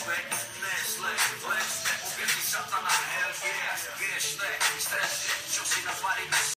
človeka Nestle, Nesle, lesne, oběti satana Hell yeah, hriešné Stresne, čo si